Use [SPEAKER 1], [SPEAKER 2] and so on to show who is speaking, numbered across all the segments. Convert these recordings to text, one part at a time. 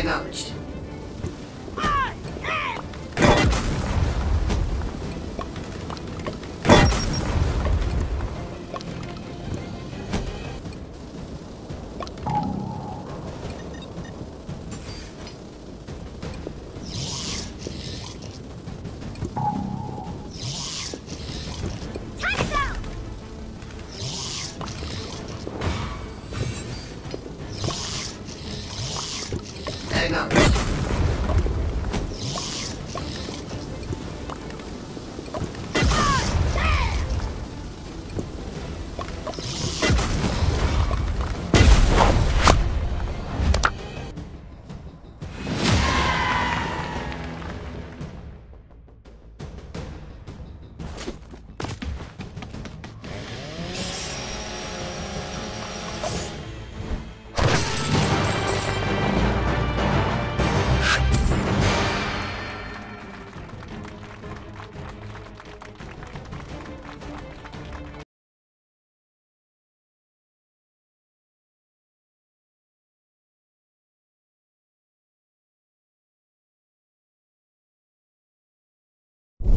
[SPEAKER 1] Acknowledged. Acknowledged.
[SPEAKER 2] Come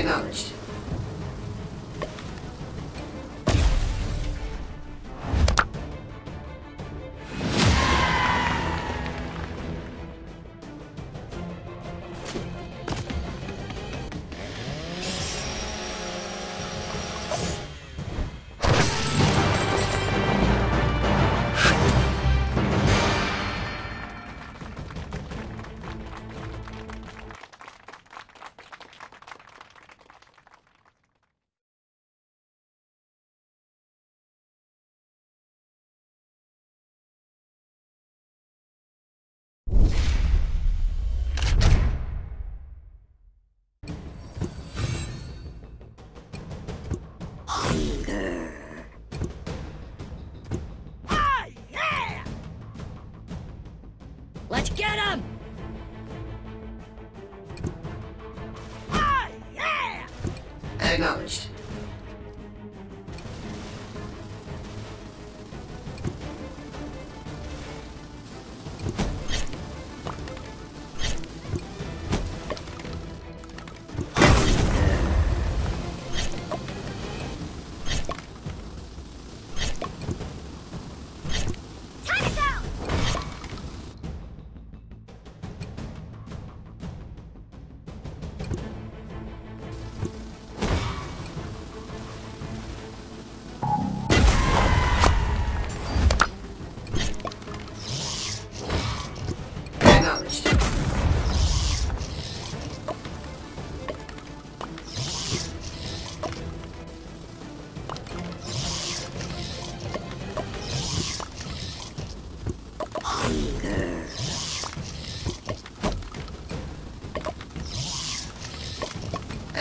[SPEAKER 1] acknowledged.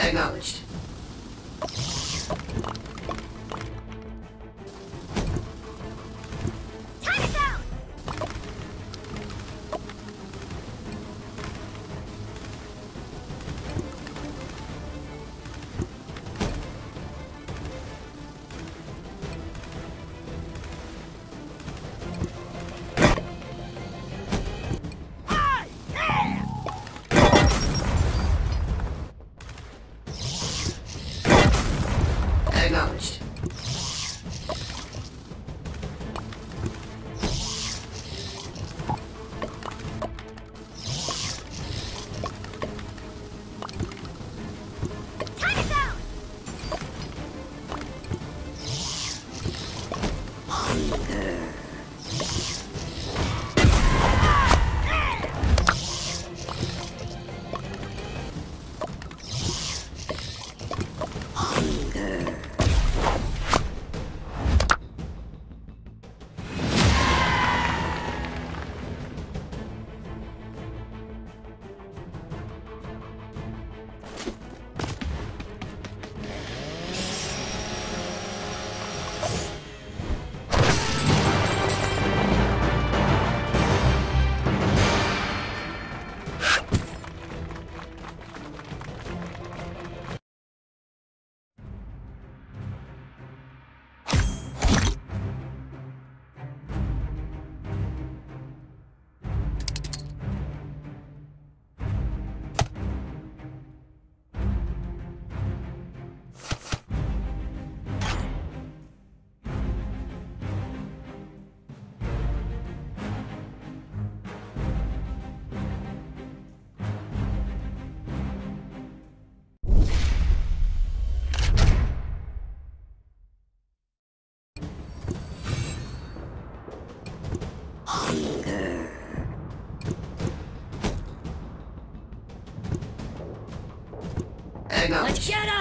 [SPEAKER 1] Acknowledged.
[SPEAKER 3] Hunger.
[SPEAKER 1] Acknowledged.
[SPEAKER 3] Let's get him!